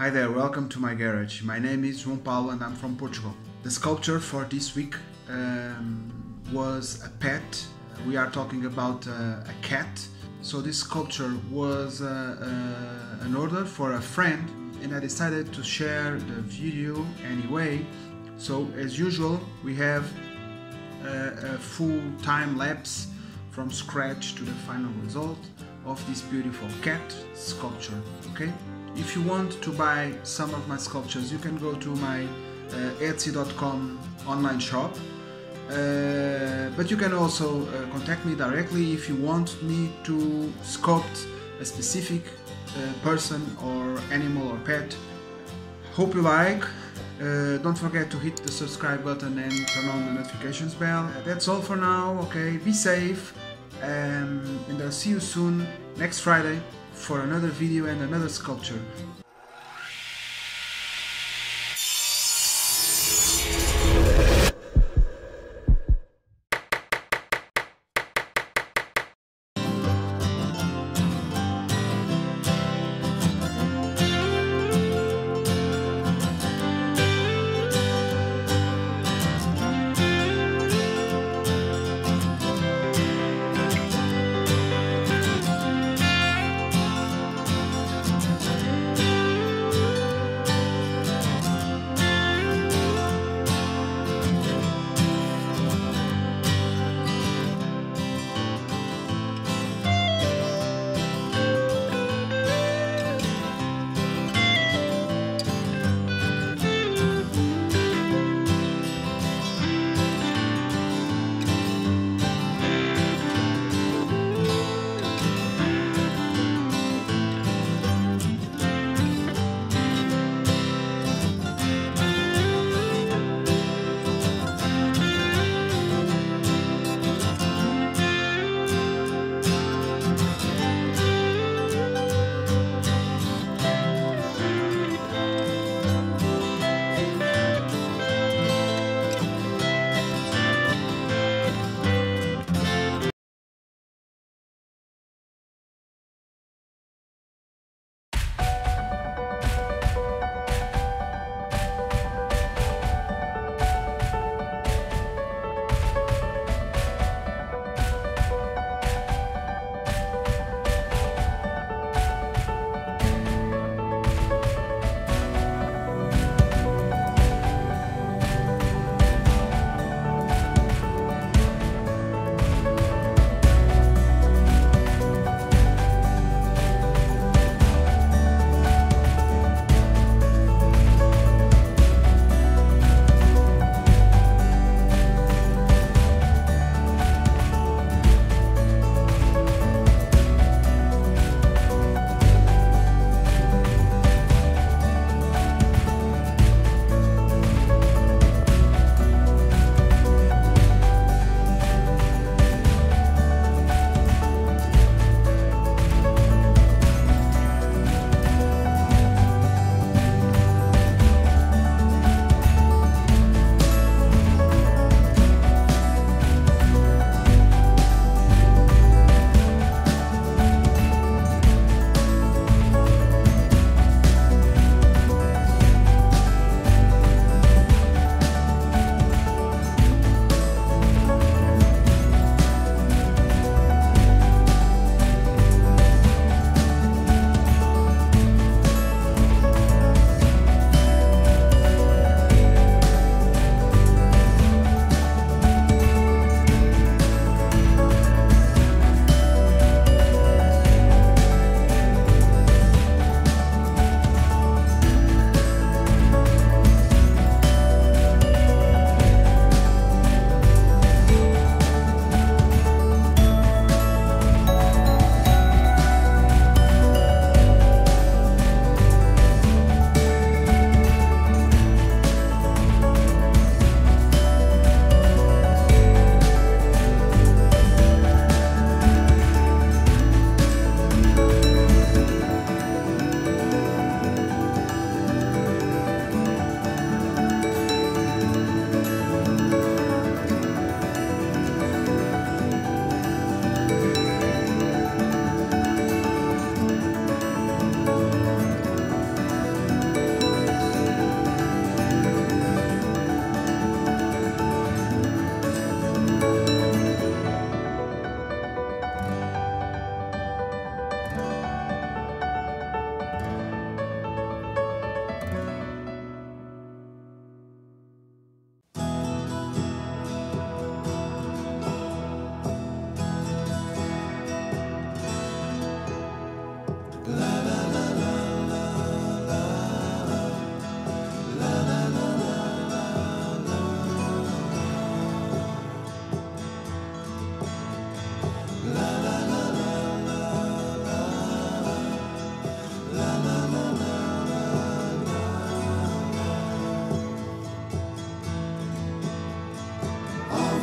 Hi there, welcome to my garage. My name is João Paulo and I'm from Portugal. The sculpture for this week um, was a pet. We are talking about uh, a cat. So this sculpture was uh, uh, an order for a friend and I decided to share the video anyway. So as usual, we have a, a full time lapse from scratch to the final result of this beautiful cat sculpture, okay? If you want to buy some of my sculptures, you can go to my uh, Etsy.com online shop. Uh, but you can also uh, contact me directly if you want me to sculpt a specific uh, person or animal or pet. Hope you like. Uh, don't forget to hit the subscribe button and turn on the notifications bell. That's all for now. Okay, be safe, um, and I'll see you soon next Friday for another video and another sculpture.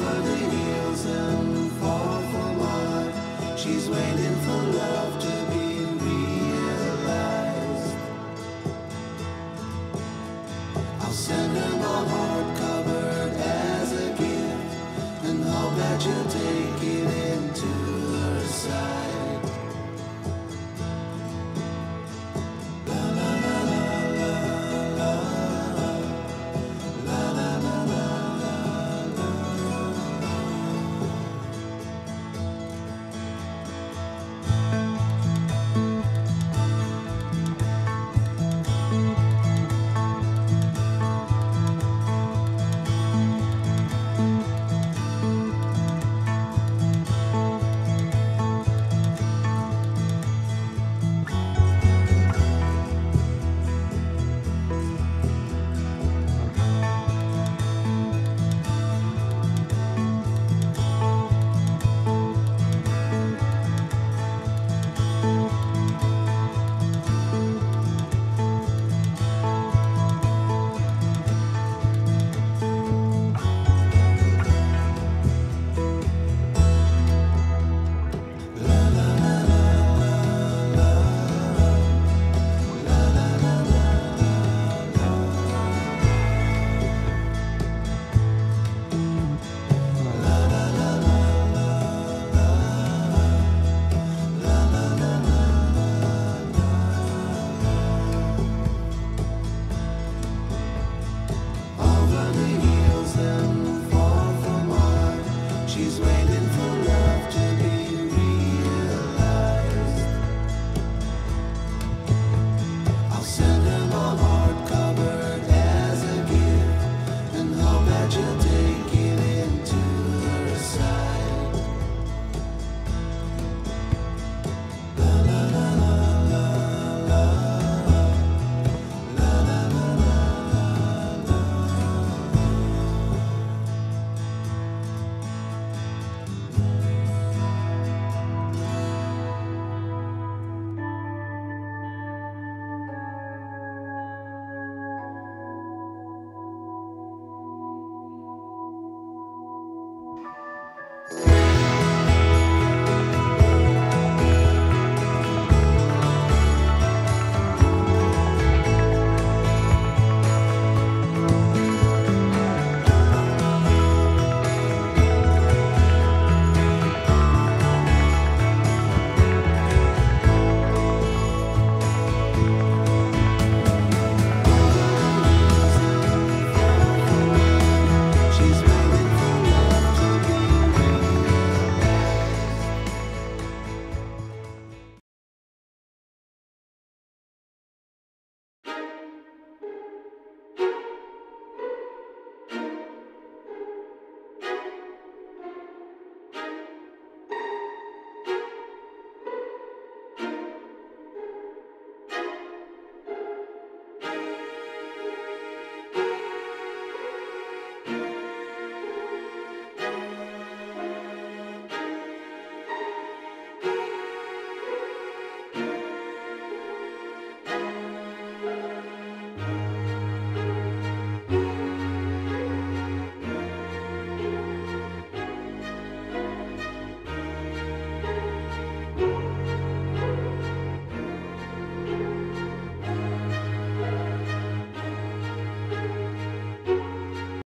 over the hills and far from mine. She's waiting for love.